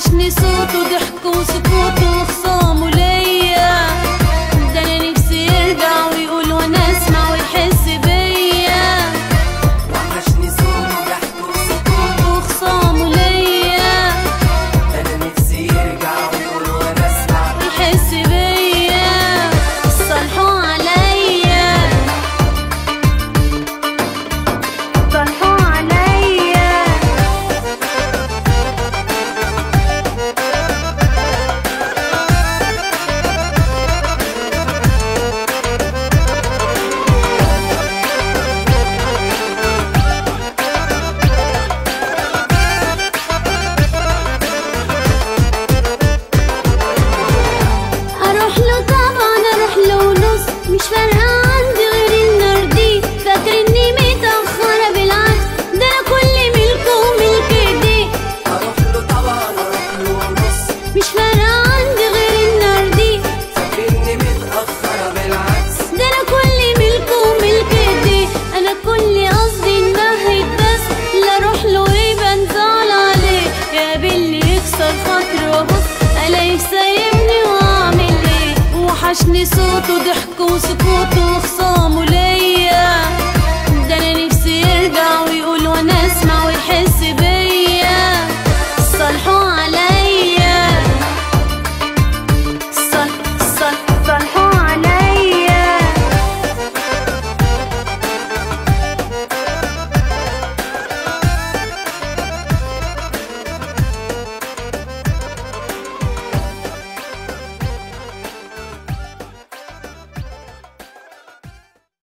وحشني صوته ضحكه وسكوته له طبعا أروح له نص. مش فارقه عندي غير النار فاكر اني متأخرة بالعكس ده أنا كل ملكه وملك دي. أروح له طبعا أروح له نص مش فارقه عندي غير النار فاكر اني متأخرة بالعكس. ده أنا كل ملكه وملك دي. أنا كل قصدي انبهت بس. لا أروح له إيه يبقى انزعل عليه. يا يكسر خاطره بص الاقيه سايب وحشني صوته ضحكه وسكوته وخصوص.